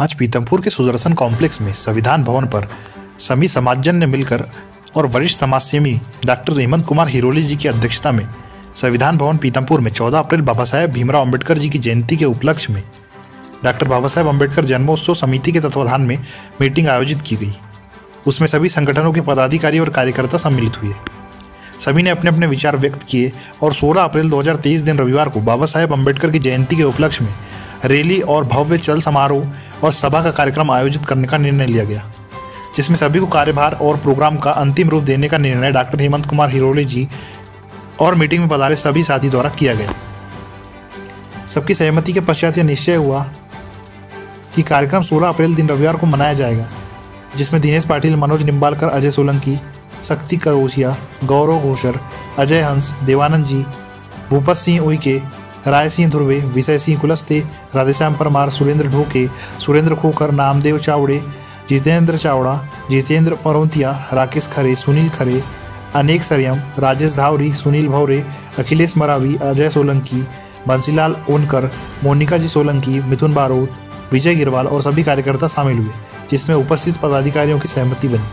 आज पीतमपुर के सुदर्शन कॉम्प्लेक्स में संविधान भवन पर समी समाजजन ने मिलकर और वरिष्ठ समाजसेवी डॉक्टर हेमंत कुमार हिरोली जी की अध्यक्षता में संविधान भवन पीतमपुर में 14 अप्रैल बाबा साहेब भीमराव अंबेडकर जी की जयंती के उपलक्ष्य में डॉक्टर बाबा साहेब अंबेडकर जन्मोत्सव समिति के तत्वाधान में मीटिंग आयोजित की गई। उसमें सभी संगठनों के पदाधिकारी और कार्यकर्ता सम्मिलित हुए। सभी ने अपने अपने विचार व्यक्त किए और 16 अप्रैल 2023 दिन रविवार को बाबा साहेब अंबेडकर की जयंती के उपलक्ष्य में रैली और भव्य चल समारोह और सभा का कार्यक्रम आयोजित करने का निर्णय लिया गया, जिसमें सभी को कार्यभार और प्रोग्राम का अंतिम रूप देने का निर्णय डॉक्टर हेमंत कुमार हिरोले जी और मीटिंग में पधारे सभी साथी द्वारा किया गया। सबकी सहमति के पश्चात यह निश्चय हुआ कि कार्यक्रम 16 अप्रैल दिन रविवार को मनाया जाएगा, जिसमें दिनेश पाटिल, मनोज निम्बालकर अजय सोलंकी, शक्ति करोसिया, गौरव घोषर, अजय हंस, देवानंद जी, भूपत सिंह उइके राय सिंह ध्रुवे, विजय सिंह कुलस्ते, राधेश्याम परमार, सुरेंद्र ढोके, सुरेंद्र खोकर, नामदेव चावड़े, जितेंद्र चावड़ा, जितेंद्र परौतिया राकेश खरे, सुनील खरे, अनेक सरयम, राजेश धावरी, सुनील भौरे, अखिलेश मरावी, अजय सोलंकी, बंसीलाल ओनकर मोनिका जी सोलंकी, मिथुन बारोद विजय गिरवाल और सभी कार्यकर्ता शामिल हुए, जिसमें उपस्थित पदाधिकारियों की सहमति बनी।